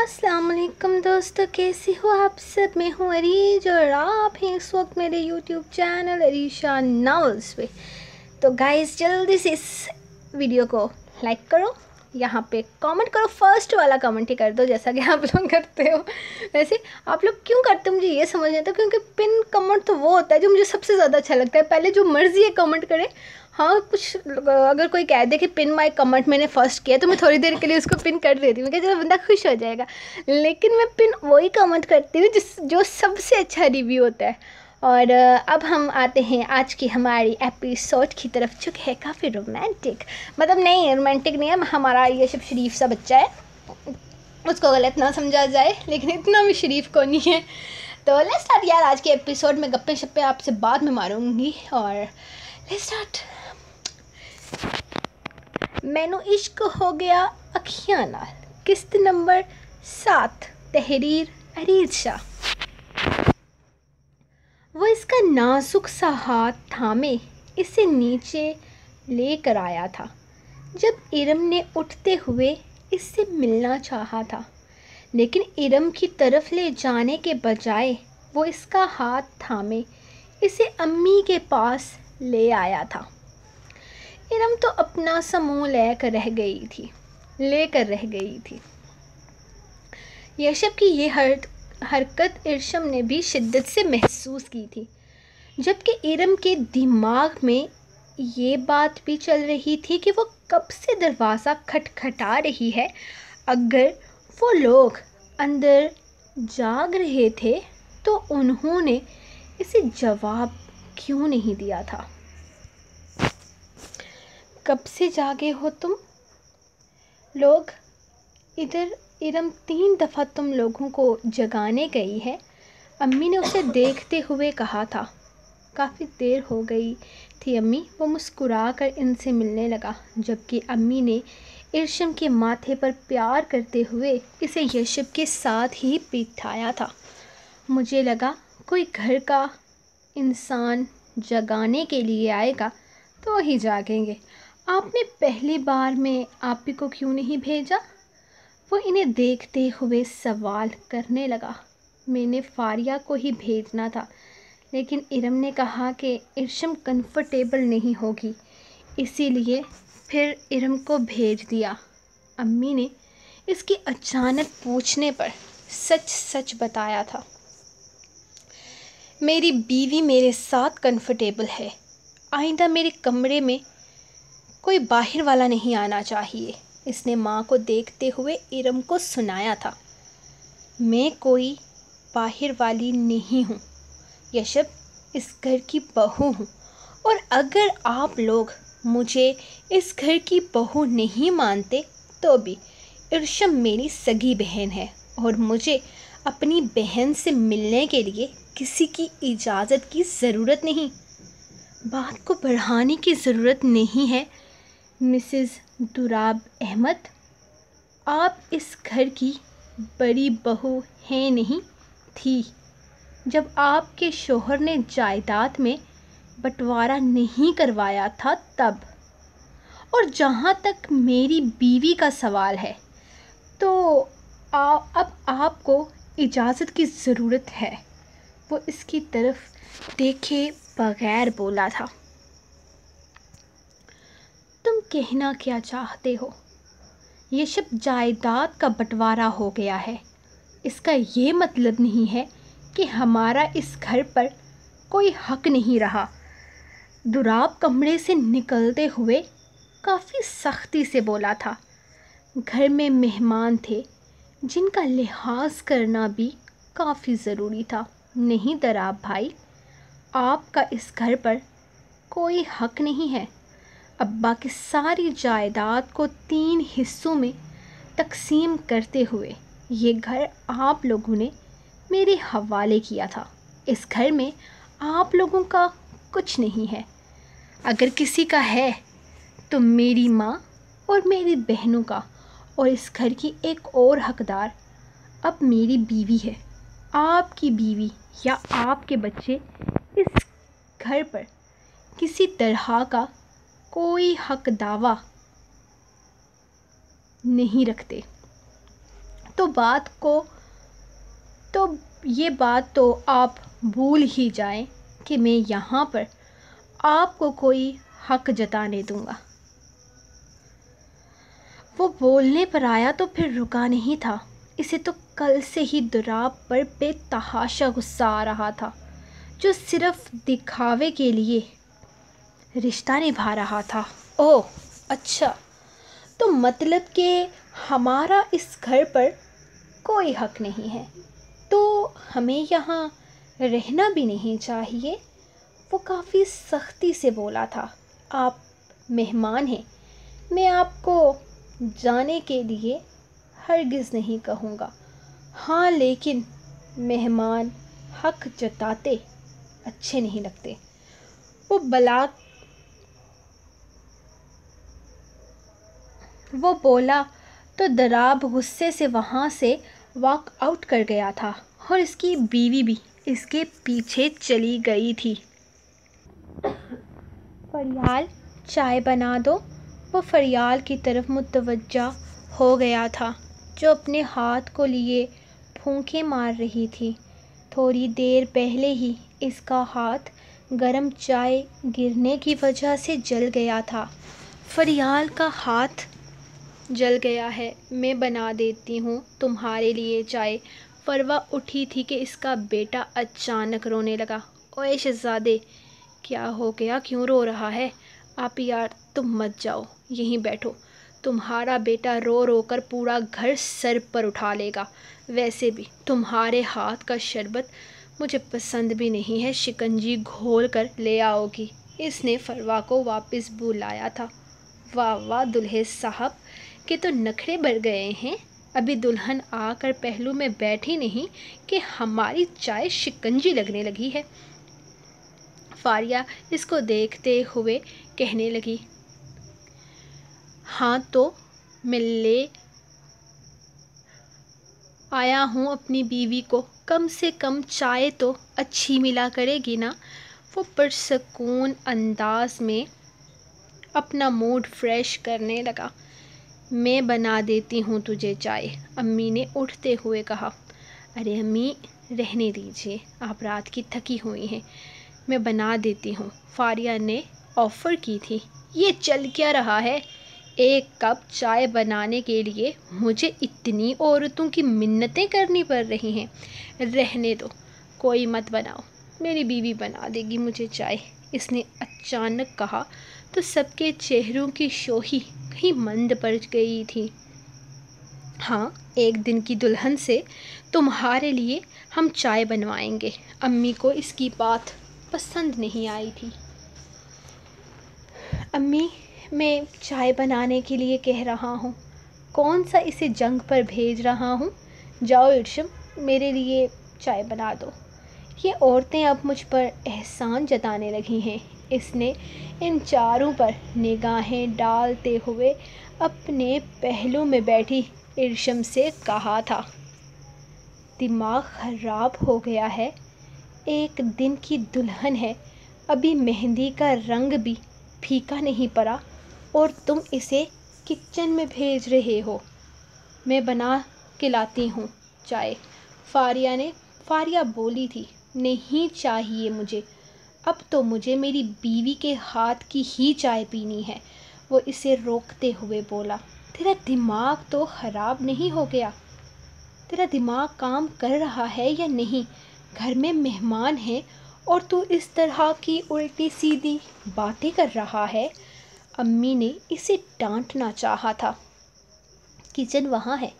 अस्सलाम वालेकुम दोस्तों, कैसे हो आप सब? मैं हूँ अरीज और आप हैं इस वक्त मेरे यूट्यूब चैनल अरीशा नॉवल्स पे। तो गाइस जल्दी से इस वीडियो को लाइक करो, यहाँ पे कमेंट करो फ़र्स्ट वाला कमेंट ही कर दो, जैसा कि आप लोग करते हो। वैसे, आप लोग क्यों करते हो? मुझे ये समझ नहीं आता, क्योंकि पिन कमेंट तो वो होता है जो मुझे सबसे ज़्यादा अच्छा लगता है। पहले जो मर्ज़ी है कमेंट करे हाँ कुछ, अगर कोई कह दे कि पिन माई कमेंट मैंने फ़र्स्ट किया तो मैं थोड़ी देर के लिए उसको पिन कर देती हूँ क्या बंदा खुश हो जाएगा। लेकिन मैं पिन वही कमेंट करती हूँ, जिस, जो सबसे अच्छा रिव्यू होता है। और, अब हम आते हैं आज की हमारी एपिसोड की तरफ़, जो है काफ़ी रोमांटिक मतलब नहीं रोमांटिक नहीं है, हमारा ये सब शरीफ सा बच्चा है। उसको गलत ना समझा जाए, लेकिन इतना भी शरीफ को नहीं है। तो लेट्स स्टार्ट यार आज के एपिसोड में, गप्पे शप्पे आपसे बाद में मारूँगी, और लेट्स स्टार्ट मैनू इश्क हो गया अखियाँ नाल। किस्त नंबर सात, तहरीर अरीज शाह। वो इसका नाजुक सा हाथ थामे इसे नीचे लेकर आया था। जब इरम ने उठते हुए इससे मिलना चाहा था, लेकिन इरम की तरफ़ ले जाने के बजाय वो इसका हाथ थामे इसे अम्मी के पास ले आया था। इरम तो अपना सा समूह लेकर रह गई थी, लेकर रह गई थी। यशब की ये हर, हरकत इरशम ने भी शिद्दत से महसूस की थी, जबकि इरम के दिमाग में ये बात भी चल रही थी कि वो कब से दरवाज़ा खटखटा रही है, अगर वो लोग अंदर जाग रहे थे तो उन्होंने इसे जवाब क्यों नहीं दिया था? कब से जागे हो तुम? लोग, इधर इरम तीन दफ़ा तुम लोगों को जगाने गई है। अम्मी ने उसे देखते हुए कहा था। काफ़ी देर हो गई थी अम्मी। वो मुस्कुरा कर इनसे मिलने लगा, जबकि अम्मी ने इरशम के माथे पर प्यार करते हुए इसे यशब के साथ ही बिठाया था। मुझे लगा, कोई घर का इंसान जगाने के लिए आएगा तो ही जागेंगे। आपने पहली बार में आप को क्यों नहीं भेजा? वो इन्हें देखते हुए सवाल करने लगा। मैंने फारिया को ही भेजना था, लेकिन इरम ने कहा कि इरशम कंफर्टेबल नहीं होगी, इसीलिए फिर इरम को भेज दिया। अम्मी ने इसकी अचानक पूछने पर सच सच बताया था, मेरी बीवी मेरे साथ कंफर्टेबल है। आइंदा मेरे कमरे में कोई बाहर वाला नहीं आना चाहिए। इसने माँ को देखते हुए इरम को सुनाया था, मैं कोई बाहर वाली नहीं हूँ। यशब, इस घर की बहू हूँ। और अगर आप लोग मुझे इस घर की बहू नहीं मानते तो भी इरशम मेरी सगी बहन है और मुझे अपनी बहन से मिलने के लिए किसी की इजाज़त की ज़रूरत नहीं। बात को बढ़ाने की ज़रूरत नहीं है मिसेस दुराब अहमद आप इस घर की बड़ी बहू हैं नहीं? थी। जब आपके शोहर ने जायदाद में बंटवारा नहीं करवाया था तब। और जहाँ तक मेरी बीवी का सवाल है तो आ, अब आपको इजाज़त की ज़रूरत है। वो इसकी तरफ़ देखे बगैर बोला था। तुम कहना क्या चाहते हो? ये सब जायदाद का बंटवारा हो गया है। इसका ये मतलब नहीं है कि हमारा इस घर पर कोई हक नहीं रहा। दुराब कमरे से निकलते हुए काफ़ी सख्ती से बोला था। घर में मेहमान थे, जिनका लिहाज करना भी काफ़ी ज़रूरी था। नहीं दराब भाई, आपका इस घर पर कोई हक नहीं है। अब्बा की सारी जायदाद को तीन हिस्सों में तकसीम करते हुए ये घर आप लोगों ने मेरे हवाले किया था। इस घर में आप लोगों का कुछ नहीं है। अगर किसी का है तो मेरी माँ और मेरी बहनों का। और इस घर की एक और हकदार अब मेरी बीवी है। आपकी बीवी या आपके बच्चे इस घर पर किसी तरह का कोई हक दावा नहीं रखते। तो बात को तो ये बात तो आप भूल ही जाएँ कि मैं यहाँ पर आपको कोई हक जताने दूँगा। वो बोलने पर आया तो फिर रुका नहीं था। इसे तो कल से ही दुराब पर बेतहाशा गुस्सा आ रहा था, जो सिर्फ़ दिखावे के लिए रिश्ता निभा रहा था। ओह अच्छा। तो मतलब कि हमारा इस घर पर कोई हक नहीं है। तो हमें यहाँ रहना भी नहीं चाहिए। वो काफ़ी सख्ती से बोला था। आप मेहमान हैं। मैं आपको जाने के लिए हरगिज़ नहीं कहूँगा। हाँ लेकिन मेहमान हक जताते अच्छे नहीं लगते। वो बलाक वो बोला तो दराब गुस्से से वहाँ से वॉक आउट कर गया था और इसकी बीवी भी इसके पीछे चली गई थी। फरियाल, चाय बना दो। वो फरियाल की तरफ़ मुतवजा हो गया था, जो अपने हाथ को लिए फूंके मार रही थी। थोड़ी देर पहले ही इसका हाथ गरम चाय गिरने की वजह से जल गया था। फरियाल का हाथ जल गया है, मैं बना देती हूँ तुम्हारे लिए चाय। फरवा उठी थी कि इसका बेटा अचानक रोने लगा। ओए शहजादे, क्या हो गया? क्यों रो रहा है? आप यार, तुम मत जाओ, यहीं बैठो। तुम्हारा बेटा रो रो कर पूरा घर सर पर उठा लेगा। वैसे भी तुम्हारे हाथ का शरबत मुझे पसंद भी नहीं है, शिकंजी घोल कर ले आओगी। इसने फरवा को वापस बुलाया था। वाह वाह, दुल्हे साहब के तो नखरे बढ़ गए हैं। अभी दुल्हन आकर पहलू में बैठी नहीं कि हमारी चाय शिकंजी लगने लगी है। फारिया इसको देखते हुए कहने लगी हाँ तो मैं ले आया हूँ अपनी बीवी को। कम से कम चाय तो अच्छी मिला करेगी ना? वो पुरसकून अंदाज में अपना मूड फ्रेश करने लगा। मैं बना देती हूँ तुझे चाय। अम्मी ने उठते हुए कहा, अरे अम्मी, रहने दीजिए। आप रात की थकी हुई हैं। मैं बना देती हूँ। फारिया ने ऑफ़र की थी। ये चल क्या रहा है? एक कप चाय बनाने के लिए मुझे इतनी औरतों की मिन्नतें करनी पड़ रही हैं। रहने दो। कोई मत बनाओ। मेरी बीवी बना देगी मुझे चाय। इसने अचानक कहा तो सबके चेहरों की शोही कहीं मंद पड़ गई थी। हाँ एक दिन की दुल्हन से तुम्हारे लिए हम चाय बनवाएँगे। अम्मी को इसकी बात पसंद नहीं आई थी। अम्मी, मैं चाय बनाने के लिए कह रहा हूँ। कौन सा इसे जंग पर भेज रहा हूँ? जाओ, इर्शम, मेरे लिए चाय बना दो। ये औरतें अब मुझ पर एहसान जताने लगी हैं। इसने इन चारों पर निगाहें डालते हुए अपने पहलू में बैठी इर्शम से कहा था, दिमाग ख़राब हो गया है। एक दिन की दुल्हन है। अभी मेहंदी का रंग भी फीका नहीं पड़ा और तुम इसे किचन में भेज रहे हो। मैं बना के लाती हूँ चाय। फारिया ने, फारिया बोली थी, नहीं चाहिए मुझे। अब तो मुझे मेरी बीवी के हाथ की ही चाय पीनी है। वो इसे रोकते हुए बोला, तेरा दिमाग तो ख़राब नहीं हो गया? तेरा दिमाग काम कर रहा है या नहीं? घर में मेहमान हैं और तू इस तरह की उल्टी सीधी बातें कर रहा है? अम्मी ने इसे डांटना चाहा था। किचन वहाँ है।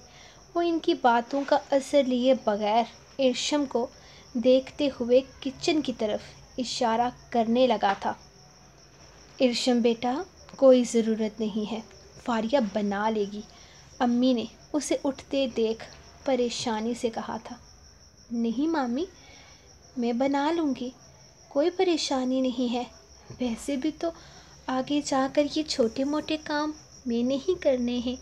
वो इनकी बातों का असर लिए बगैर इर्शम को देखते हुए किचन की तरफ़ इशारा करने लगा था। इर्शम बेटा, कोई ज़रूरत नहीं है, फारिया बना लेगी। अम्मी ने उसे उठते देख परेशानी से कहा था, नहीं मामी, मैं बना लूँगी, कोई परेशानी नहीं है। वैसे भी तो आगे जाकर ये छोटे मोटे काम मैंने ही करने हैं।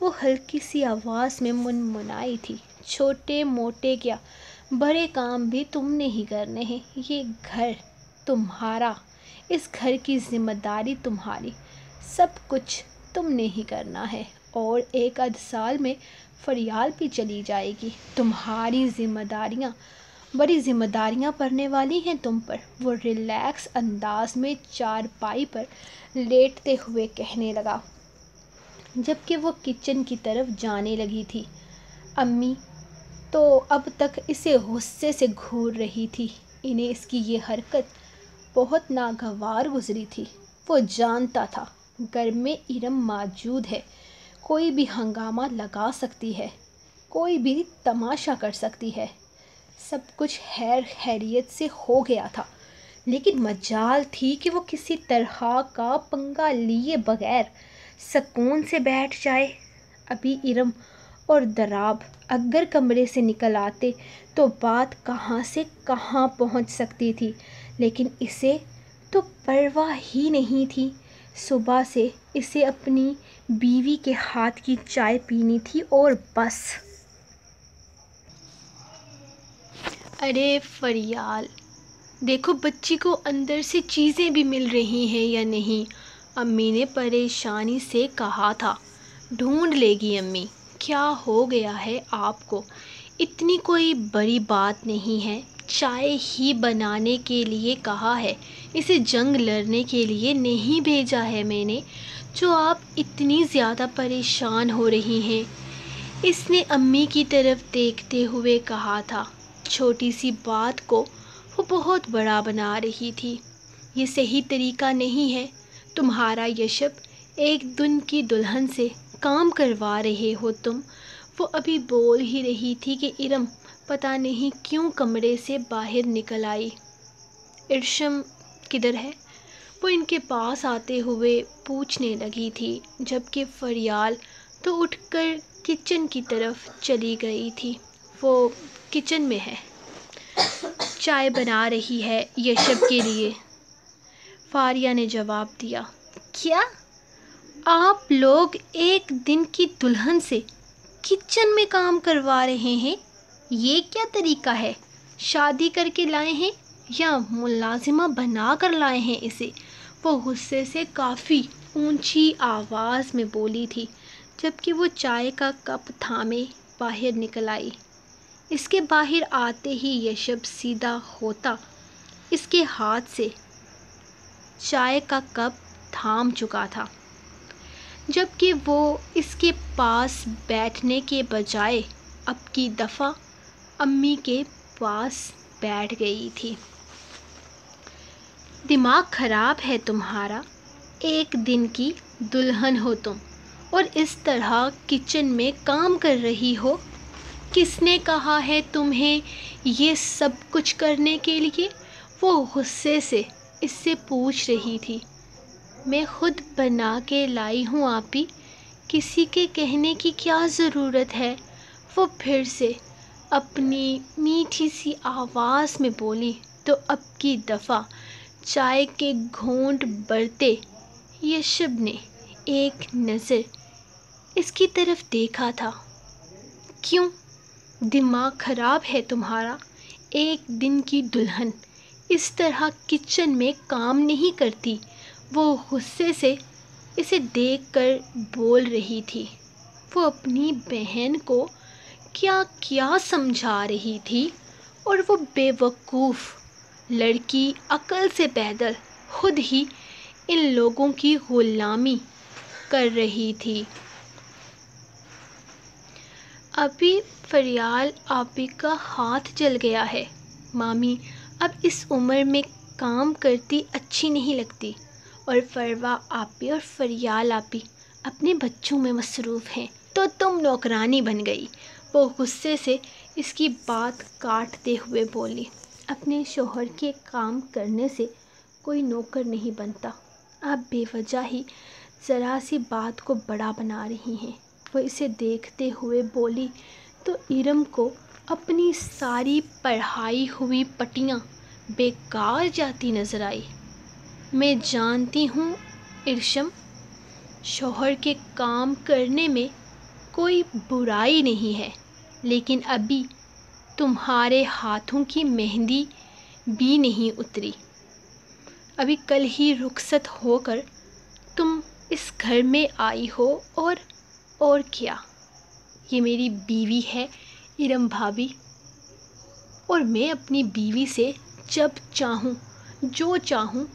वो हल्की सी आवाज़ में मुनमुनाई थी छोटे मोटे क्या? बड़े काम भी तुमने ही करने हैं। ये घर तुम्हारा, इस घर की ज़िम्मेदारी तुम्हारी। सब कुछ तुमने ही करना है और एक आध साल में फरियाल भी चली जाएगी। तुम्हारी जिम्मेदारियाँ, बड़ी जिम्मेदारियाँ पड़ने वाली हैं तुम पर। वो रिलैक्स अंदाज में चारपाई पर लेटते हुए कहने लगा, जबकि वो किचन की तरफ़ जाने लगी थी। अम्मी तो अब तक इसे गुस्से से घूर रही थी। इन्हें इसकी ये हरकत बहुत नागवार गुजरी थी। वो जानता था, घर में इरम मौजूद है। कोई भी हंगामा लगा सकती है, कोई भी तमाशा कर सकती है। सब कुछ हैर हैरियत से हो गया था। लेकिन मजाल थी कि वो किसी तरह का पंगा लिए बगैर सकून से बैठ जाए। अभी इरम और दराब अगर कमरे से निकल आते तो बात कहाँ से कहाँ पहुँच सकती थी। लेकिन इसे तो परवाह ही नहीं थी। सुबह से इसे अपनी बीवी के हाथ की चाय पीनी थी और बस। अरे फरियाल, देखो बच्ची को अंदर से चीज़ें भी मिल रही हैं या नहीं? अम्मी ने परेशानी से कहा था, ढूंढ लेगी अम्मी। क्या हो गया है आपको? इतनी कोई बड़ी बात नहीं है। चाय ही बनाने के लिए कहा है। इसे जंग लड़ने के लिए नहीं भेजा है मैंने। जो आप इतनी ज़्यादा परेशान हो रही हैं। इसने अम्मी की तरफ़ देखते हुए कहा था। छोटी सी बात को वो बहुत बड़ा बना रही थी। ये सही तरीका नहीं है। तुम्हारा यशब एक दिन की दुल्हन से काम करवा रहे हो तुम। वो अभी बोल ही रही थी कि इरम, पता नहीं क्यों कमरे से बाहर निकल आई। इर्शम किधर है? वो इनके पास आते हुए पूछने लगी थी, जबकि फरियाल तो उठकर किचन की तरफ़ चली गई थी। वो किचन में है। चाय बना रही है यशब के लिए। फारिया ने जवाब दिया, क्या? आप लोग एक दिन की दुल्हन से किचन में काम करवा रहे हैं? ये क्या तरीका है? शादी करके लाए हैं या मुलाजिमा बना कर लाए हैं इसे? वो गुस्से से काफ़ी ऊँची आवाज़ में बोली थी, जबकि वो चाय का कप थामे बाहर निकल आई। इसके बाहर आते ही यशब सीधा होता। इसके हाथ से चाय का कप थाम चुका था। जबकि वो इसके पास बैठने के बजाय अब की दफ़ा अम्मी के पास बैठ गई थी। दिमाग ख़राब है तुम्हारा, एक दिन की दुल्हन हो तुम, और इस तरह किचन में काम कर रही हो। किसने कहा है तुम्हें ये सब कुछ करने के लिए? वो गुस्से से इससे पूछ रही थी। मैं खुद बना के लाई हूँ आप। ही किसी के कहने की क्या ज़रूरत है? वो फिर से अपनी मीठी सी आवाज़ में बोली तो अब की दफ़ा चाय के घूंट बढ़ते। यशब ने एक नज़र इसकी तरफ़ देखा था। क्यों? दिमाग ख़राब है तुम्हारा। एक दिन की दुल्हन इस तरह किचन में काम नहीं करती। वो गुस्से से इसे देखकर बोल रही थी। वो अपनी बहन को क्या क्या समझा रही थी और वो बेवकूफ़ लड़की अकल से पैदल खुद ही इन लोगों की ग़ुलामी कर रही थी। अभी फरियाल आपी का हाथ जल गया है। मामी, अब इस उम्र में काम करती अच्छी नहीं लगती। और फरवा आपी और फरियाल आपी अपने बच्चों में मसरूफ़ हैं तो तुम नौकरानी बन गई। वो गुस्से से इसकी बात काटते हुए बोली, अपने शोहर के काम करने से कोई नौकर नहीं बनता। आप बेवजह ही ज़रा सी बात को बड़ा बना रही हैं। वो इसे देखते हुए बोली तो इरम को अपनी सारी पढ़ाई हुई पटियाँ बेकार जाती नज़र आई। मैं जानती हूँ इर्शम शोहर के काम करने में कोई बुराई नहीं है, लेकिन अभी तुम्हारे हाथों की मेहंदी भी नहीं उतरी। अभी कल ही रुखसत होकर तुम इस घर में आई हो और और क्या? ये मेरी बीवी है, इरम भाभी। और मैं अपनी बीवी से जब चाहूँ, जो चाहूँ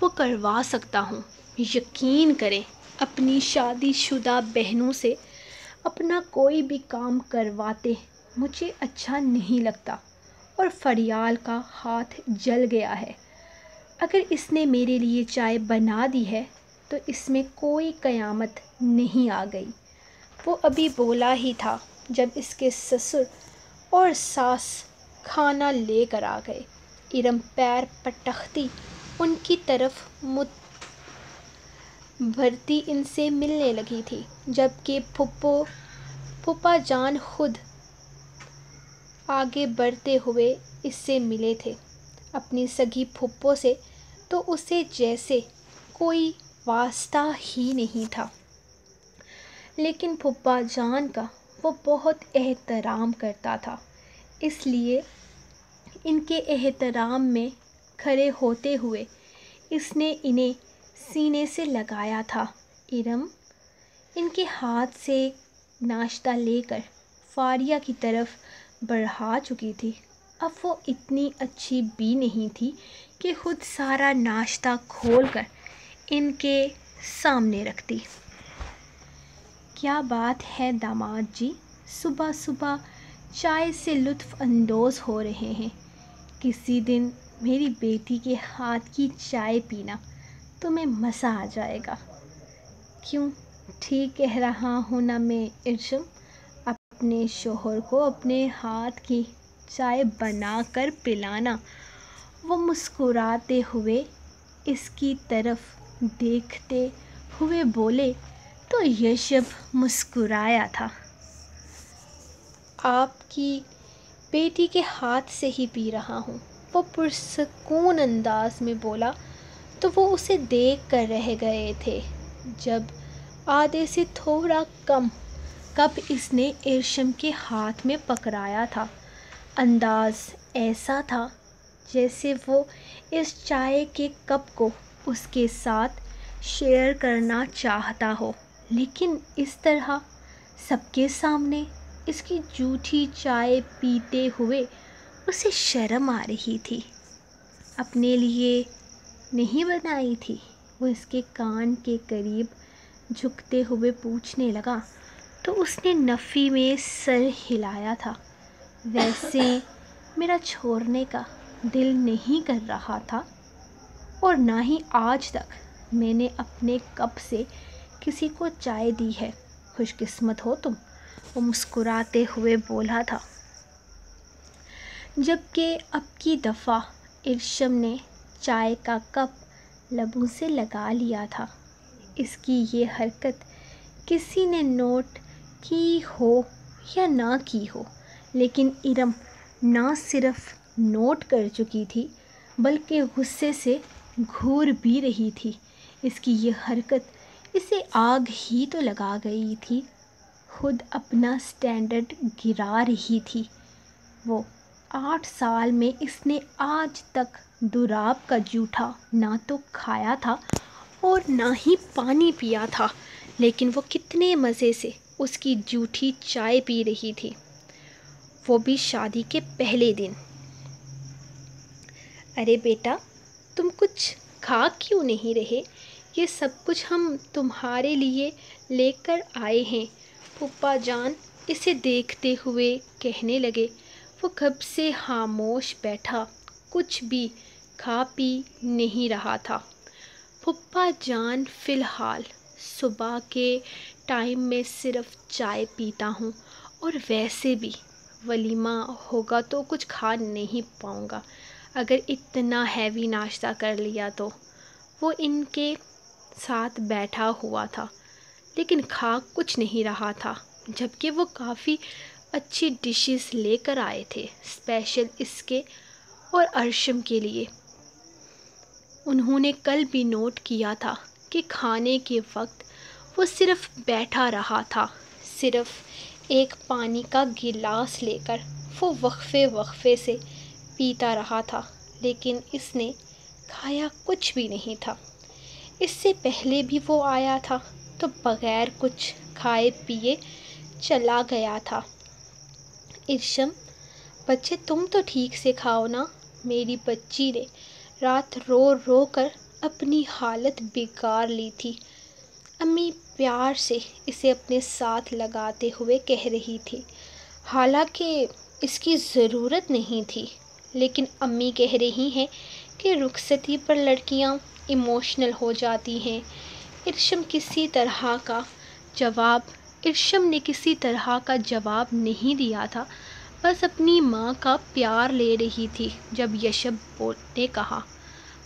वो करवा सकता हूँ। यकीन करें, अपनी शादीशुदा बहनों से अपना कोई भी काम करवाते मुझे अच्छा नहीं लगता और फरियाल का हाथ जल गया है। अगर इसने मेरे लिए चाय बना दी है तो इसमें कोई क़यामत नहीं आ गई। वो अभी बोला ही था जब इसके ससुर और सास खाना लेकर आ गए। इरम पैर पटखती उनकी तरफ़ मुत भरती इनसे मिलने लगी थी, जबकि फुप्पो, फुप्पा जान खुद आगे बढ़ते हुए इससे मिले थे। अपनी सगी फुप्पो से तो उसे जैसे कोई वास्ता ही नहीं था। लेकिन फुप्पा जान का वो बहुत एहतराम करता था, इसलिए इनके एहतराम में खड़े होते हुए इसने इन्हें सीने से लगाया था। इरम, इनके हाथ से नाश्ता लेकर फारिया की तरफ़ बढ़ा चुकी थी। अब वो इतनी अच्छी भी नहीं थी कि खुद सारा नाश्ता खोलकर इनके सामने रखती। क्या बात है दामाद जी सुबह सुबह चाय से लुत्फ़ अंदोज़ हो रहे हैं। किसी दिन मेरी बेटी के हाथ की चाय पीना तुम्हें मज़ा आ जाएगा। क्यों? ठीक कह रहा हूँ ना मैं, इर्शम। अपने शोहर को अपने हाथ की चाय बनाकर पिलाना। वो मुस्कुराते हुए इसकी तरफ़ देखते हुए बोले तो यशब मुस्कुराया था। आपकी बेटी के हाथ से ही पी रहा हूँ। वो पुरसकून अंदाज में बोला तो वो उसे देख कर रह गए थे। जब आधे से थोड़ा कम कप इसने इर्शम के हाथ में पकड़ाया था। अंदाज ऐसा था जैसे वो इस चाय के कप को उसके साथ शेयर करना चाहता हो। लेकिन इस तरह सबके सामने इसकी जूठी चाय पीते हुए उसे शर्म आ रही थी। अपने लिए नहीं बनाई थी। वो इसके कान के करीब झुकते हुए पूछने लगा। तो उसने नफ़ी में सर हिलाया था। वैसे मेरा छोड़ने का दिल नहीं कर रहा था। और ना ही आज तक मैंने अपने कप से किसी को चाय दी है। खुशकिस्मत हो तुम, वो मुस्कुराते हुए बोला था। जबकि अब की दफ़ा इर्शम ने चाय का कप लबों से लगा लिया था। इसकी ये हरकत किसी ने नोट की हो या ना की हो, लेकिन इरम ना सिर्फ़ नोट कर चुकी थी, बल्कि गुस्से से घूर भी रही थी। इसकी ये हरकत इसे आग ही तो लगा गई थी, खुद अपना स्टैंडर्ड गिरा रही थी। वो आठ साल में इसने आज तक दुराब का जूठा ना तो खाया था और ना ही पानी पिया था, लेकिन वो कितने मज़े से उसकी जूठी चाय पी रही थी। वो भी शादी के पहले दिन। अरे बेटा, तुम कुछ खा क्यों नहीं रहे? ये सब कुछ हम तुम्हारे लिए लेकर आए हैं। पुप्पा जान इसे देखते हुए कहने लगे वो कब से खामोश बैठा, कुछ भी खा पी नहीं रहा था। पुप्पा जान फ़िलहाल सुबह के टाइम में सिर्फ़ चाय पीता हूँ और वैसे भी वलीमा होगा तो कुछ खा नहीं पाऊँगा। अगर इतना हैवी नाश्ता कर लिया तो। वो इनके साथ बैठा हुआ था, लेकिन खा कुछ नहीं रहा था, जबकि वो काफ़ी अच्छी डिशेस लेकर आए थे स्पेशल इसके और अर्शम के लिए। उन्होंने कल भी नोट किया था कि खाने के वक्त वो सिर्फ़ बैठा रहा था, सिर्फ़ एक पानी का गिलास लेकर वो वक्फे वक्फे से पीता रहा था, लेकिन इसने खाया कुछ भी नहीं था। इससे पहले भी वो आया था तो बगैर कुछ खाए पिए चला गया था। इर्शम बच्चे, तुम तो ठीक से खाओ ना, मेरी बच्ची ने रात रो रो कर अपनी हालत बिगाड़ ली थी। अम्मी प्यार से इसे अपने साथ लगाते हुए कह रही थी। हालाँकि इसकी ज़रूरत नहीं थी, लेकिन अम्मी कह रही हैं कि रुखसती पर लड़कियाँ इमोशनल हो जाती हैं। इर्शम किसी तरह का जवाब इर्शम ने किसी तरह का जवाब नहीं दिया था, बस अपनी माँ का प्यार ले रही थी, जब यशब ने कहा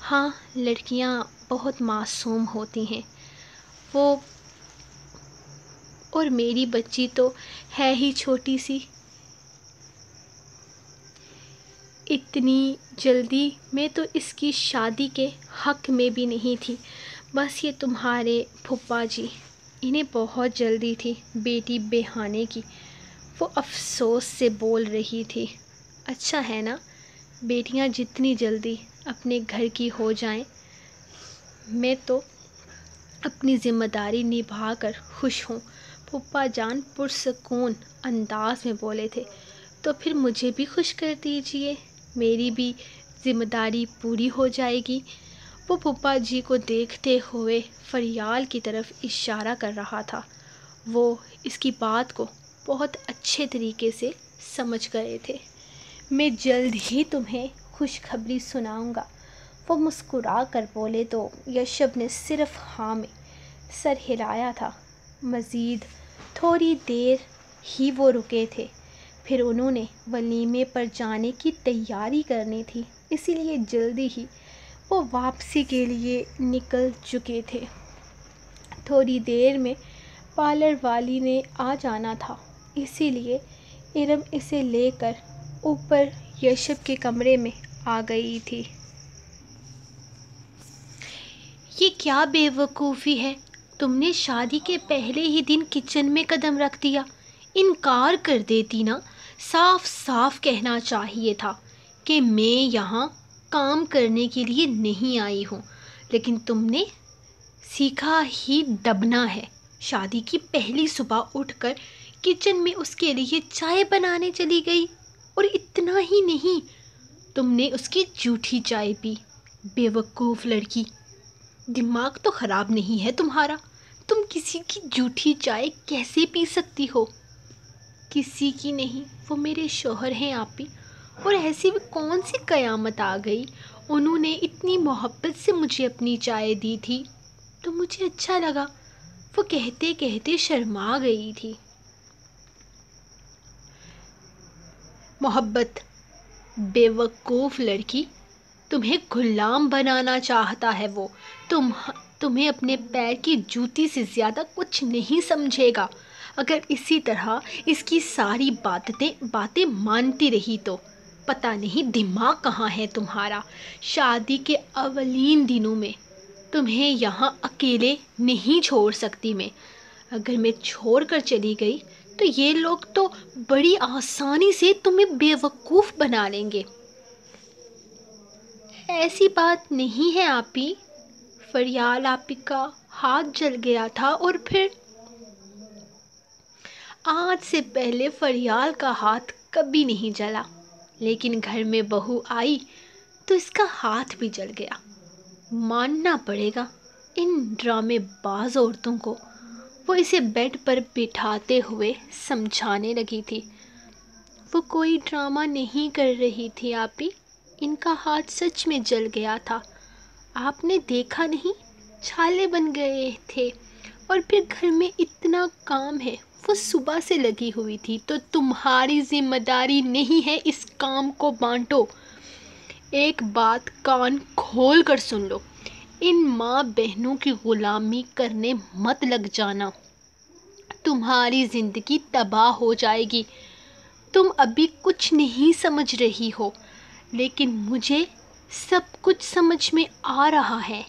हाँ लड़कियाँ बहुत मासूम होती हैं। वो, और मेरी बच्ची तो है ही छोटी सी। इतनी जल्दी मैं तो इसकी शादी के हक में भी नहीं थी। बस ये तुम्हारे फुप्पा जी। इन्हें बहुत जल्दी थी बेटी बेहाने की। वो अफसोस से बोल रही थी अच्छा है ना, बेटियाँ जितनी जल्दी अपने घर की हो जाएँ, मैं तो अपनी ज़िम्मेदारी निभा कर खुश हूँ। पप्पा जान पुरसकून अंदाज में बोले थे तो फिर मुझे भी खुश कर दीजिए, मेरी भी ज़िम्मेदारी पूरी हो जाएगी। वो पुप्पा जी को देखते हुए फरियाल की तरफ़ इशारा कर रहा था। वो इसकी बात को बहुत अच्छे तरीके से समझ गए थे। मैं जल्द ही तुम्हें खुशखबरी सुनाऊँगा। वो मुस्कुरा कर बोले तो यशब ने सिर्फ़ हाँ में सर हिलाया था। मज़ीद थोड़ी देर ही वो रुके थे। फिर उन्होंने वलीमे पर जाने की तैयारी करनी थी। इसीलिए जल्दी ही वो वापसी के लिए निकल चुके थे। थोड़ी देर में पार्लर वाली ने आ जाना था। इसीलिए इरम इसे लेकर ऊपर यशब के कमरे में आ गई थी। ये क्या बेवकूफ़ी है? तुमने शादी के पहले ही दिन किचन में कदम रख दिया। इनकार कर देती ना। साफ़ साफ़ कहना चाहिए था कि मैं यहाँ काम करने के लिए नहीं आई हूँ। लेकिन तुमने सीखा ही दबना है। शादी की पहली सुबह उठकर किचन में उसके लिए चाय बनाने चली गई, और इतना ही नहीं, तुमने उसकी जूठी चाय पी। बेवकूफ़ लड़की, दिमाग तो ख़राब नहीं है तुम्हारा। तुम किसी की जूठी चाय कैसे पी सकती हो? किसी की नहीं, वो मेरे शोहर हैं आप ही। और ऐसी भी कौन सी कयामत आ गई? उन्होंने इतनी मोहब्बत से मुझे अपनी चाय दी थी तो मुझे अच्छा लगा। वो कहते कहते शर्मा गई थी। मोहब्बत, बेवकूफ़ लड़की, तुम्हें गुलाम बनाना चाहता है वो। तुम, तुम्हें अपने पैर की जूती से ज़्यादा कुछ नहीं समझेगा। अगर इसी तरह इसकी सारी बातें बातें मानती रही तो। पता नहीं दिमाग कहाँ है तुम्हारा। शादी के अवलीन दिनों में तुम्हें यहाँ अकेले नहीं छोड़ सकती मैं। अगर मैं छोड़ कर चली गई तो ये लोग तो बड़ी आसानी से तुम्हें बेवकूफ़ बना लेंगे। ऐसी बात नहीं है, आपी। फरियाल आपी का हाथ जल गया था और फिर आज से पहले फरियाल का हाथ कभी नहीं जला। लेकिन घर में बहू आई तो इसका हाथ भी जल गया। मानना पड़ेगा इन ड्रामे बाज औरतों को। वो इसे बेड पर बिठाते हुए समझाने लगी थी। वो कोई ड्रामा नहीं कर रही थी आप। ही इनका हाथ सच में जल गया था। आपने देखा नहीं? छाले बन गए थे। और फिर घर में इतना काम है। वो सुबह से लगी हुई थी तो तुम्हारी ज़िम्मेदारी नहीं है इस काम को बांटो। एक बात कान खोल कर सुन लो, इन माँ बहनों की ग़ुलामी करने मत लग जाना। तुम्हारी ज़िंदगी तबाह हो जाएगी। तुम अभी कुछ नहीं समझ रही हो, लेकिन मुझे सब कुछ समझ में आ रहा है।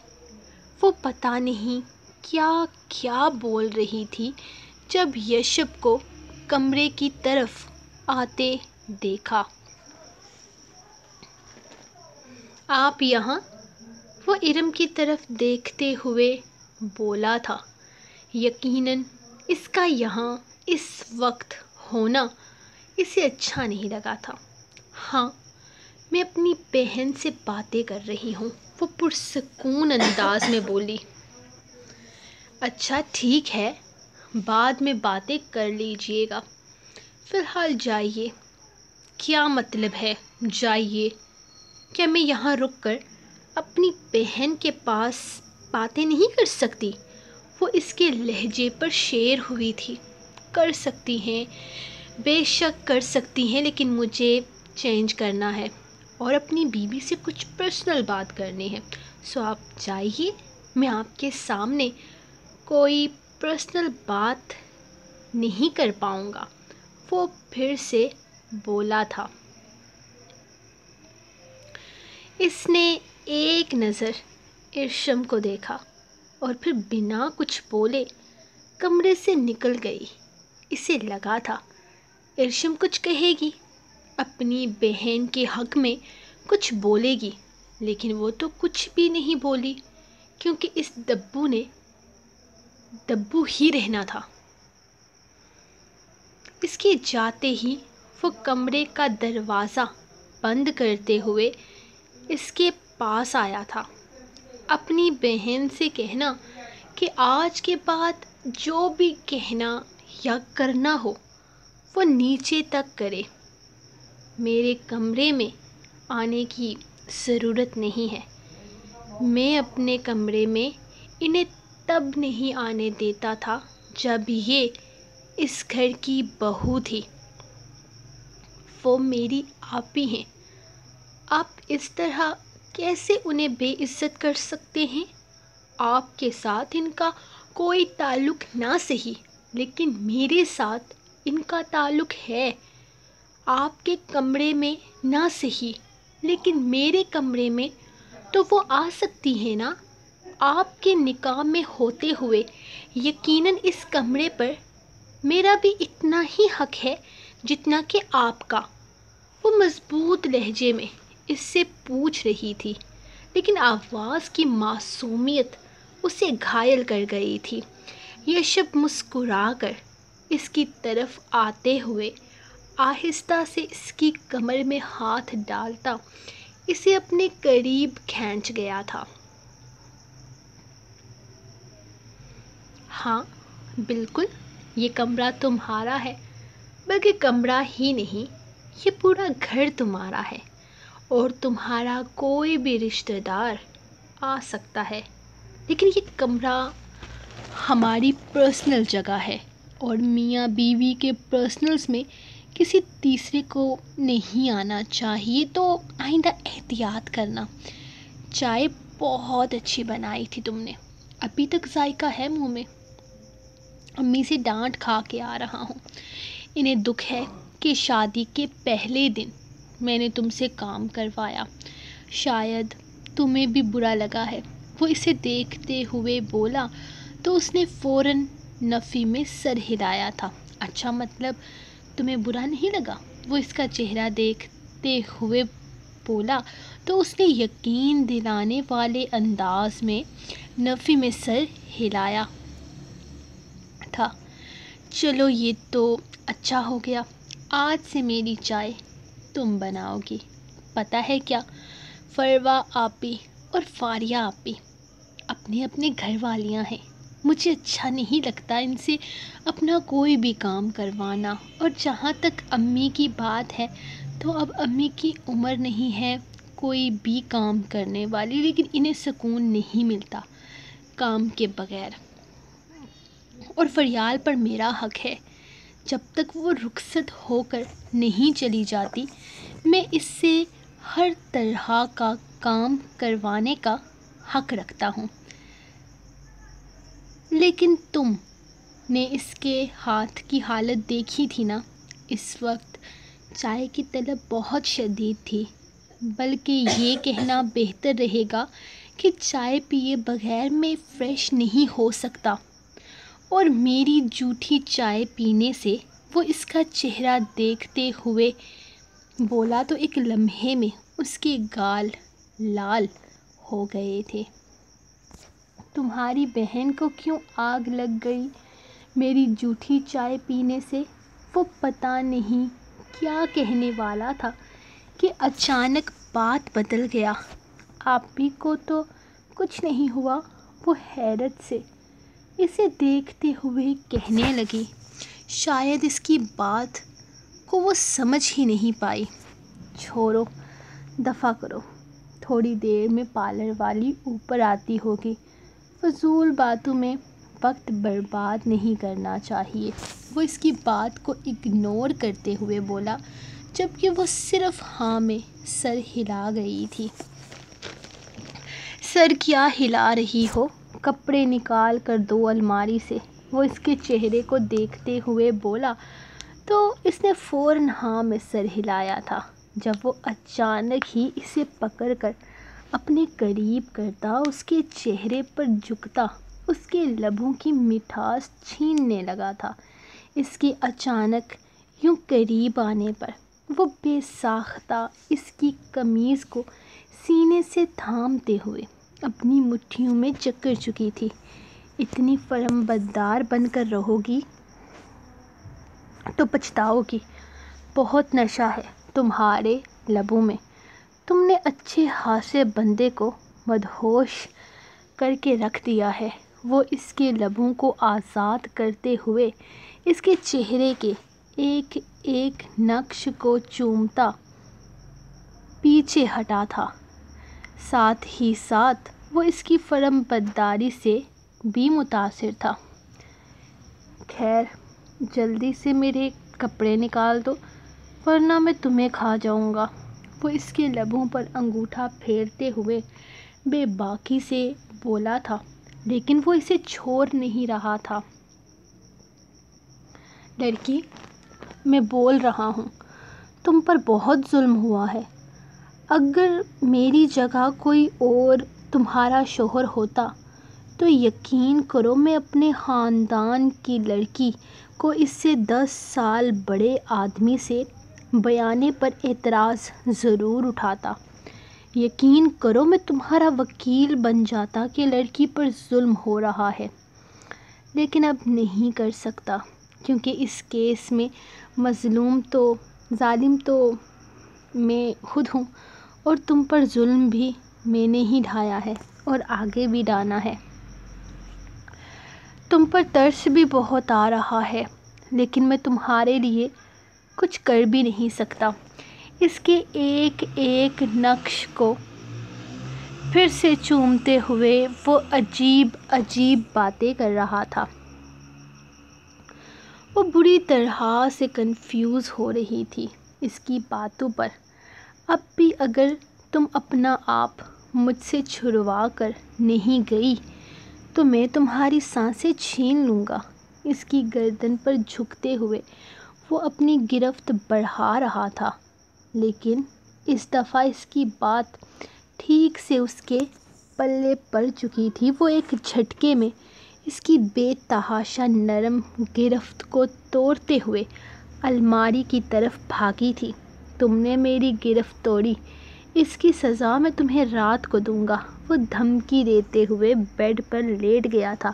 वो पता नहीं क्या क्या बोल रही थी जब यशब को कमरे की तरफ़ आते देखा, आप यहाँ? वो इरम की तरफ़ देखते हुए बोला था, यकीनन इसका यहाँ इस वक्त होना इसे अच्छा नहीं लगा था। हाँ मैं अपनी बहन से बातें कर रही हूँ, वो पुरसकून अंदाज में बोली अच्छा ठीक है बाद में बातें कर लीजिएगा। फ़िलहाल जाइए। क्या मतलब है? जाइए। क्या मैं यहाँ रुक कर अपनी बहन के पास बातें नहीं कर सकती? वो इसके लहजे पर शेर हुई थी। कर सकती हैं। बेशक कर सकती हैं, लेकिन मुझे चेंज करना है और अपनी बीवी से कुछ पर्सनल बात करनी है। सो आप जाइए। मैं आपके सामने कोई पर्सनल बात नहीं कर पाऊँगा। वो फिर से बोला था। इसने एक नज़र इर्शम को देखा और फिर बिना कुछ बोले कमरे से निकल गई। इसे लगा था, इर्शम कुछ कहेगी, अपनी बहन के हक में कुछ बोलेगी, लेकिन वो तो कुछ भी नहीं बोली, क्योंकि इस दब्बू ने दब्बू ही रहना था। इसके जाते ही वो कमरे का दरवाज़ा बंद करते हुए इसके पास आया था। अपनी बहन से कहना कि आज के बाद जो भी कहना या करना हो, वो नीचे तक करे। मेरे कमरे में आने की ज़रूरत नहीं है। मैं अपने कमरे में इन्हें तब नहीं आने देता था जब ये इस घर की बहू थी। वो मेरी आप ही। हैं आप इस तरह कैसे उन्हें बेइज्जत कर सकते हैं? आपके साथ इनका कोई ताल्लुक़ ना सही, लेकिन मेरे साथ इनका ताल्लुक़ है। आपके कमरे में ना सही, लेकिन मेरे कमरे में तो वो आ सकती है ना? आपके निकाह में होते हुए यकीनन इस कमरे पर मेरा भी इतना ही हक है जितना कि आपका। वो मज़बूत लहजे में इससे पूछ रही थी, लेकिन आवाज़ की मासूमियत उसे घायल कर गई थी। यह शब मुस्कुरा कर इसकी तरफ़ आते हुए आहिस्ता से इसकी कमर में हाथ डालता इसे अपने करीब खींच गया था। हाँ बिल्कुल, ये कमरा तुम्हारा है, बल्कि कमरा ही नहीं, ये पूरा घर तुम्हारा है, और तुम्हारा कोई भी रिश्तेदार आ सकता है, लेकिन ये कमरा हमारी पर्सनल जगह है, और मियाँ बीवी के पर्सनल्स में किसी तीसरे को नहीं आना चाहिए तो आइंदा एहतियात करना। चाय बहुत अच्छी बनाई थी तुमने, अभी तक जायका है मुँह में? अम्मी से डांट खा के आ रहा हूँ। इन्हें दुख है कि शादी के पहले दिन मैंने तुमसे काम करवाया। शायद तुम्हें भी बुरा लगा है। वो इसे देखते हुए बोला तो उसने फ़ौर नफ़ी में सर हिलाया था। अच्छा मतलब तुम्हें बुरा नहीं लगा? वो इसका चेहरा देखते हुए बोला तो उसने यकीन दिलाने वाले अंदाज में नफ़ी में सर हिलाया। था। चलो ये तो अच्छा हो गया। आज से मेरी चाय तुम बनाओगी। पता है क्या? फरवा आपी और फारिया आपी अपने अपने घर वालियाँ हैं। मुझे अच्छा नहीं लगता इनसे अपना कोई भी काम करवाना। और जहाँ तक अम्मी की बात है तो अब अम्मी की उम्र नहीं है कोई भी काम करने वाली, लेकिन इन्हें सुकून नहीं मिलता काम के बगैर। और फरियाल पर मेरा हक है। जब तक वो रुखसत होकर नहीं चली जाती, मैं इससे हर तरह का काम करवाने का हक रखता हूँ। लेकिन तुम ने इसके हाथ की हालत देखी थी ना? इस वक्त चाय की तलब बहुत शदीद थी, बल्कि ये कहना बेहतर रहेगा कि चाय पिए बगैर मैं फ़्रेश नहीं हो सकता। और मेरी जूठी चाय पीने से वो इसका चेहरा देखते हुए बोला तो एक लम्हे में उसके गाल लाल हो गए थे। तुम्हारी बहन को क्यों आग लग गई? मेरी जूठी चाय पीने से वो पता नहीं क्या कहने वाला था कि अचानक बात बदल गया। आप भी को तो कुछ नहीं हुआ, वो हैरत से इसे देखते हुए कहने लगी, शायद इसकी बात को वो समझ ही नहीं पाई। छोड़ो, दफ़ा करो। थोड़ी देर में पार्लर वाली ऊपर आती होगी। फजूल बातों में वक्त बर्बाद नहीं करना चाहिए। वो इसकी बात को इग्नोर करते हुए बोला, जबकि वो सिर्फ़ हाँ में सर हिला गई थी। सर, क्या हिला रही हो? कपड़े निकाल कर दो अलमारी से। वो इसके चेहरे को देखते हुए बोला तो इसने फ़ौरन हाँ में सर हिलाया था, जब वो अचानक ही इसे पकड़कर अपने करीब करता, उसके चेहरे पर झुकता, उसके लबों की मिठास छीनने लगा था। इसके अचानक यूँ करीब आने पर वो बेसाख्ता इसकी कमीज़ को सीने से थामते हुए अपनी मुट्ठियों में चक्कर चुकी थी। इतनी फरमबदार बनकर रहोगी तो पछताओगी। बहुत नशा है तुम्हारे लबों में। तुमने अच्छे हासे बंदे को मदहोश करके रख दिया है। वो इसके लबों को आज़ाद करते हुए इसके चेहरे के एक एक नक्श को चूमता पीछे हटा था। साथ ही साथ वो इसकी फरम बददारी से भी मुतासर था। खैर, जल्दी से मेरे कपड़े निकाल दो, वरना मैं तुम्हें खा जाऊँगा। वो इसके लबों पर अंगूठा फेरते हुए बेबाकी से बोला था, लेकिन वो इसे छोड़ नहीं रहा था। लड़की, मैं बोल रहा हूँ, तुम पर बहुत जुल्म हुआ है। अगर मेरी जगह कोई और तुम्हारा शोहर होता तो यकीन करो मैं अपने ख़ानदान की लड़की को इससे दस साल बड़े आदमी से बयाने पर एतराज़ ज़रूर उठाता। यकीन करो मैं तुम्हारा वकील बन जाता कि लड़की पर जुल्म हो रहा है। लेकिन अब नहीं कर सकता, क्योंकि इस केस में मज़लूम तो जालिम तो मैं खुद हूँ। और तुम पर जुल्म भी मैंने ही ढाया है और आगे भी डाना है। तुम पर तरस भी बहुत आ रहा है, लेकिन मैं तुम्हारे लिए कुछ कर भी नहीं सकता। इसके एक एक नक्श को फिर से चूमते हुए वो अजीब अजीब बातें कर रहा था। वो बुरी तरह से कंफ्यूज हो रही थी इसकी बातों पर। अब भी अगर तुम अपना आप मुझसे छुड़वा कर नहीं गई तो मैं तुम्हारी साँसें छीन लूँगा। इसकी गर्दन पर झुकते हुए वो अपनी गिरफ्त बढ़ा रहा था। लेकिन इस दफ़ा इसकी बात ठीक से उसके पल्ले पड़ चुकी थी। वो एक झटके में इसकी बेतहाशा नरम गिरफ्त को तोड़ते हुए अलमारी की तरफ़ भागी थी। तुमने मेरी गिरफ्त तोड़ी। इसकी सज़ा मैं तुम्हें रात को दूँगा। वो धमकी देते हुए बेड पर लेट गया था।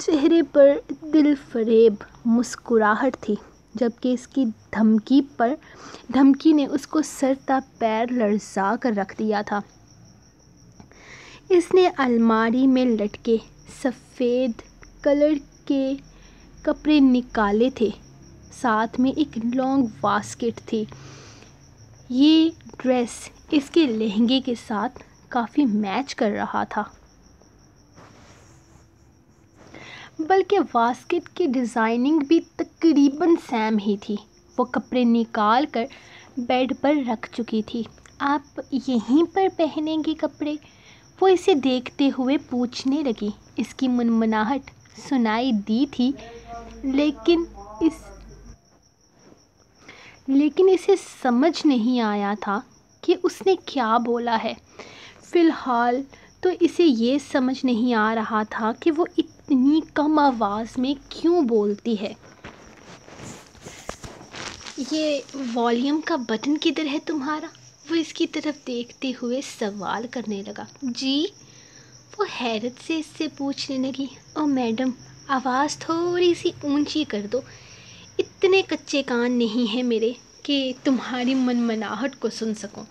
चेहरे पर दिल फरेब, मुस्कुराहट थी, जबकि इसकी धमकी पर धमकी ने उसको सर सरता पैर लड़जा कर रख दिया था। इसने अलमारी में लटके सफ़ेद कलर के कपड़े निकाले थे। साथ में एक लॉन्ग बास्केट थी। ये ड्रेस इसके लहंगे के साथ काफ़ी मैच कर रहा था। बल्कि वास्केट की डिज़ाइनिंग भी तकरीबन सेम ही थी। वो कपड़े निकाल कर बेड पर रख चुकी थी। आप यहीं पर पहनेंगे कपड़े? वो इसे देखते हुए पूछने लगी। इसकी मुनमुनाहट सुनाई दी थी, लेकिन इस लेकिन इसे समझ नहीं आया था कि उसने क्या बोला है। फ़िलहाल तो इसे ये समझ नहीं आ रहा था कि वो इतनी कम आवाज़ में क्यों बोलती है। ये वॉल्यूम का बटन किधर है तुम्हारा? वो इसकी तरफ़ देखते हुए सवाल करने लगा। जी, वो हैरत से इससे पूछने लगी। ओ मैडम, आवाज़ थोड़ी सी ऊँची कर दो। इतने कच्चे कान नहीं हैं मेरे कि तुम्हारी मनमनाहट को सुन सकूँ।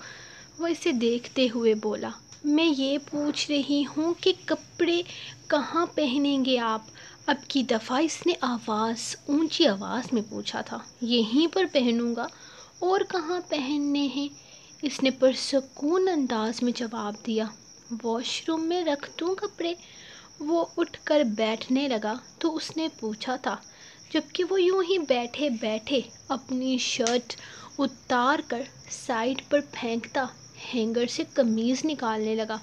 वो इसे देखते हुए बोला, मैं ये पूछ रही हूँ कि कपड़े कहाँ पहनेंगे आप? अब की दफ़ा इसने आवाज़, ऊँची आवाज़ में पूछा था, यहीं पर पहनूँगा और कहाँ पहनने हैं? इसने पुरसकून अंदाज में जवाब दिया, वॉशरूम में रख दूँ कपड़े? वो उठकर बैठने लगा तो उसने पूछा था जबकि वो यूँ ही बैठे बैठे अपनी शर्ट उतार कर साइड पर फेंकता हैंगर से कमीज़ निकालने लगा।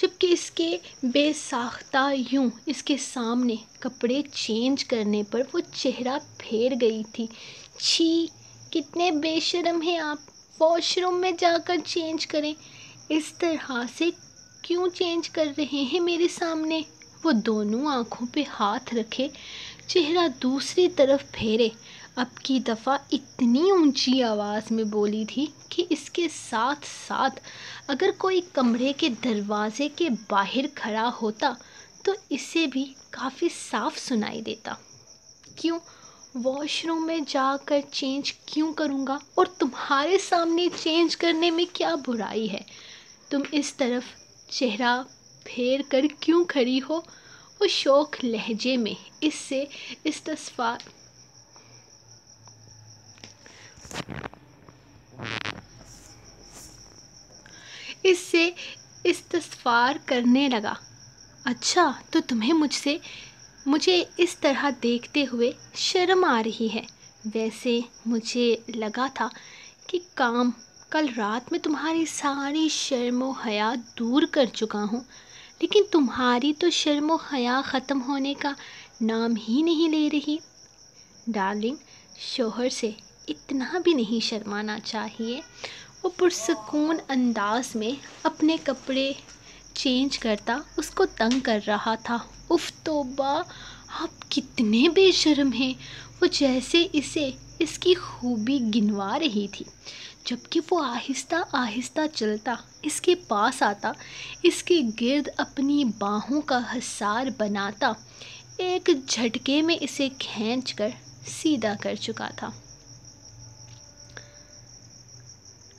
जबकि इसके बेसाख्ता यूँ इसके सामने कपड़े चेंज करने पर वो चेहरा फेर गई थी। छी, कितने बेशरम हैं आप। वॉशरूम में जाकर चेंज करें। इस तरह से क्यों चेंज कर रहे हैं मेरे सामने? वो दोनों आँखों पे हाथ रखे, चेहरा दूसरी तरफ़ फेरे। अब की दफ़ा इतनी ऊँची आवाज़ में बोली थी कि इसके साथ साथ अगर कोई कमरे के दरवाजे के बाहर खड़ा होता तो इसे भी काफ़ी साफ़ सुनाई देता। क्यों? वॉशरूम में जाकर चेंज क्यों करूँगा? और तुम्हारे सामने चेंज करने में क्या बुराई है? तुम इस तरफ़ चेहरा फेर कर क्यों खड़ी हो? वो शौक लहजे में, इससे इस तस्वार इससे इस तस्वार करने लगा। अच्छा तो तुम्हें मुझसे, मुझे इस तरह देखते हुए शर्म आ रही है। वैसे मुझे लगा था कि काम, कल रात में तुम्हारी सारी शर्म हया दूर कर चुका हूँ। लेकिन तुम्हारी तो शर्म हया ख़त्म होने का नाम ही नहीं ले रही। डार्लिंग, शोहर से इतना भी नहीं शर्माना चाहिए। वो पुरसकून अंदाज में अपने कपड़े चेंज करता, उसको तंग कर रहा था। उफ, तोबा, आप कितने बेशर्म हैं। वो जैसे इसे इसकी खूबी गिनवा रही थी। जबकि वो आहिस्ता आहिस्ता चलता, इसके पास आता, इसके गिर्द अपनी बाहों का हसार बनाता, एक झटके में इसे खींचकर सीधा कर चुका था।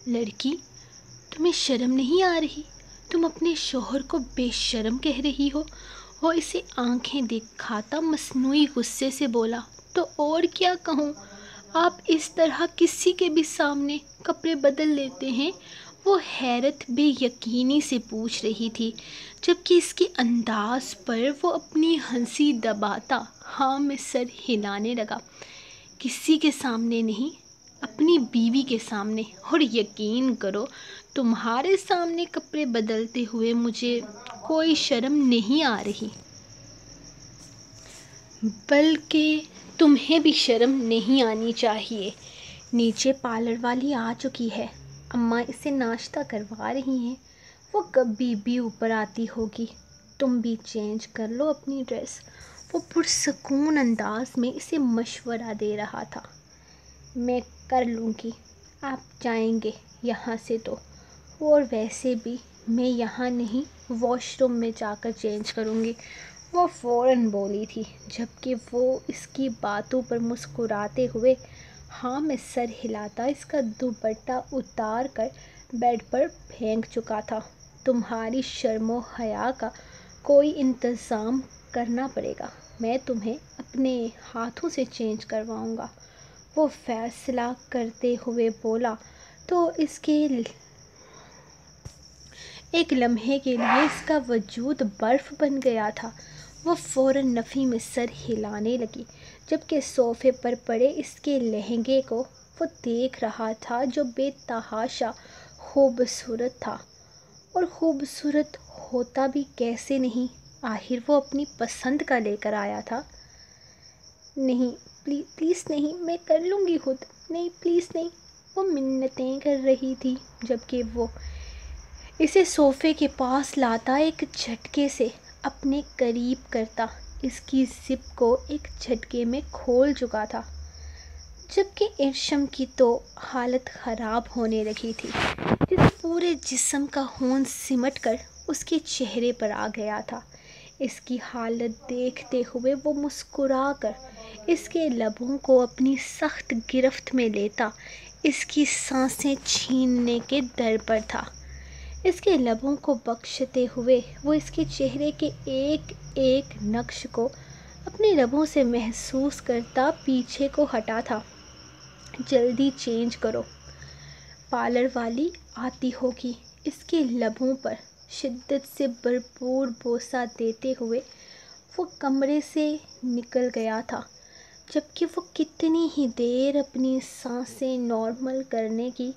लड़की, तुम्हें शर्म नहीं आ रही? तुम अपने शोहर को बेशर्म कह रही हो? वो इसे आँखें दिखाता मसनू गुस्से से बोला तो और क्या कहूँ? आप इस तरह किसी के भी सामने कपड़े बदल लेते हैं, वो हैरत बेयकीनी से पूछ रही थी, जबकि इसके अंदाज पर वो अपनी हँसी दबाता हाँ में सर हिलाने लगा। किसी के सामने नहीं, अपनी बीवी के सामने। और यकीन करो, तुम्हारे सामने कपड़े बदलते हुए मुझे कोई शर्म नहीं आ रही। बल्कि तुम्हें भी शर्म नहीं आनी चाहिए। नीचे पार्लर वाली आ चुकी है। अम्मा इसे नाश्ता करवा रही हैं। वो कभी भी ऊपर आती होगी। तुम भी चेंज कर लो अपनी ड्रेस। वो पुरसकून अंदाज में इसे मशवरा दे रहा था। मैं कर लूँगी। आप जाएँगे यहाँ से तो। और वैसे भी मैं यहाँ नहीं वॉशरूम में जाकर चेंज करूँगी। वो फ़ौर बोली थी, जबकि वो इसकी बातों पर मुस्कुराते हुए हाँ मैं सर हिलाता इसका दुपट्टा उतार कर बेड पर फेंक चुका था। तुम्हारी शर्मो हया का कोई इंतज़ाम करना पड़ेगा। मैं तुम्हें अपने हाथों से चेंज करवाऊँगा। वो फैसला करते हुए बोला तो इसके एक लम्हे के लिए इसका वजूद बर्फ़ बन गया था। वो फ़ौर नफ़ी में सर हिलाने लगी। जबकि सोफ़े पर पड़े इसके लहंगे को वो देख रहा था जो बेतहाशा, खूबसूरत था। और खूबसूरत होता भी कैसे नहीं? आखिर वो अपनी पसंद का लेकर आया था। नहीं प्लीज़ प्लीज़ नहीं, मैं कर लूँगी खुद। नहीं, प्लीज़ नहीं। वो मिन्नतें कर रही थी, जबकि वो इसे सोफ़े के पास लाता एक झटके से। अपने करीब करता। इसकी ज़िप को एक झटके में खोल चुका था, जबकि इर्शम की तो हालत ख़राब होने लगी थी। जिस पूरे जिस्म का खून सिमट कर उसके चेहरे पर आ गया था। इसकी हालत देखते हुए वो मुस्कुरा कर इसके लबों को अपनी सख्त गिरफ्त में लेता। इसकी साँसें छीनने के दर पर था। इसके लबों को बख्शते हुए वो इसके चेहरे के एक एक नक्श को अपने लबों से महसूस करता पीछे को हटा था। जल्दी चेंज करो। पार्लर वाली आती होगी इसके लबों पर शिद्दत से भरपूर बोसा देते हुए वो कमरे से निकल गया था, जबकि वो कितनी ही देर अपनी साँसें नॉर्मल करने की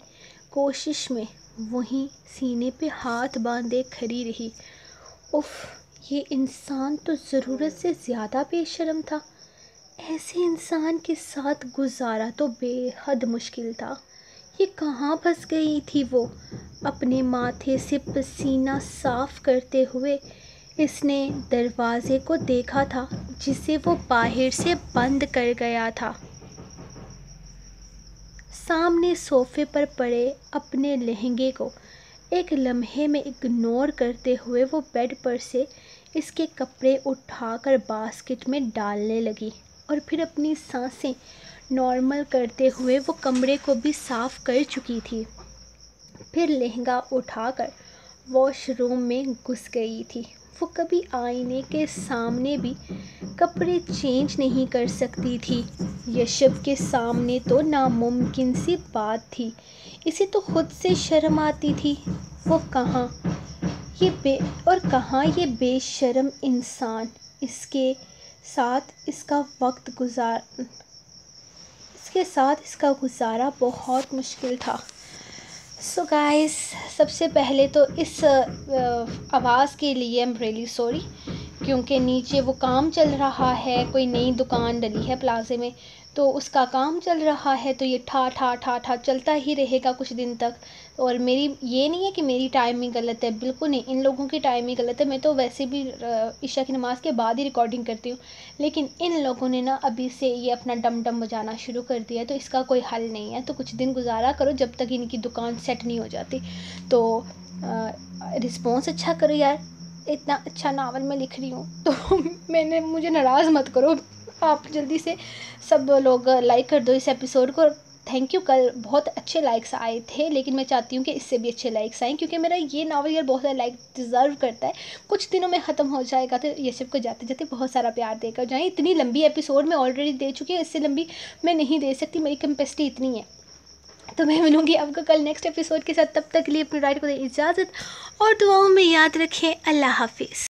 कोशिश में वहीं सीने पे हाथ बांधे खड़ी रही। उफ, ये इंसान तो ज़रूरत से ज़्यादा बेशरम था। ऐसे इंसान के साथ गुजारा तो बेहद मुश्किल था। ये कहाँ फंस गई थी वो? अपने माथे से पसीना साफ़ करते हुए इसने दरवाज़े को देखा था, जिसे वो बाहर से बंद कर गया था। सामने सोफे पर पड़े अपने लहंगे को एक लम्हे में इग्नोर करते हुए वो बेड पर से इसके कपड़े उठाकर बास्केट में डालने लगी और फिर अपनी साँसें नॉर्मल करते हुए वो कमरे को भी साफ़ कर चुकी थी। फिर लहंगा उठाकर वॉशरूम में घुस गई थी। वो कभी आईने के सामने भी कपड़े चेंज नहीं कर सकती थी। यशव के सामने तो नामुमकिन सी बात थी। इसे तो खुद से शर्म आती थी। वो कहाँ? ये बे, और कहाँ ये बेशर्म इंसान? इसके साथ इसका वक्त गुजार, इसके साथ इसका गुजारा बहुत मुश्किल था। सो गाइस सबसे पहले तो इस आवाज़ के लिए एम रियली सॉरी क्योंकि नीचे वो काम चल रहा है, कोई नई दुकान डली है प्लाजे में तो उसका काम चल रहा है तो ये ठा ठा ठा ठा चलता ही रहेगा कुछ दिन तक। और मेरी, ये नहीं है कि मेरी टाइमिंग गलत है, बिल्कुल नहीं, इन लोगों की टाइमिंग गलत है। मैं तो वैसे भी ईशा की नमाज़ के बाद ही रिकॉर्डिंग करती हूँ, लेकिन इन लोगों ने ना अभी से ये अपना डम डम बजाना शुरू कर दिया तो इसका कोई हल नहीं है। तो कुछ दिन गुजारा करो, जब तक इनकी दुकान सेट नहीं हो जाती। तो रिस्पॉन्स अच्छा करो यार, इतना अच्छा नावल मैं लिख रही हूँ तो मैंने, मुझे नाराज़ मत करो। आप जल्दी से सब लोग लाइक कर दो इस एपिसोड को। थैंक यू कल बहुत अच्छे लाइक्स आए थे, लेकिन मैं चाहती हूँ कि इससे भी अच्छे लाइक्स आएँ, क्योंकि मेरा ये नावल यार बहुत सारे लाइक डिज़र्व करता है। कुछ दिनों में ख़त्म हो जाएगा तो ये सबको जाते जाते बहुत सारा प्यार देकर जाएँ। इतनी लंबी एपिसोड मैं ऑलरेडी दे चुकी हूँ, इससे लंबी मैं नहीं दे सकती, मेरी कैपेसिटी इतनी है। तो मैं मिलूँगी आपको कल नेक्स्ट एपिसोड के साथ, तब तक के लिए अपनी राइट को दे इजाज़त, और दुआओं में याद रखें, अल्लाह हाफिज़।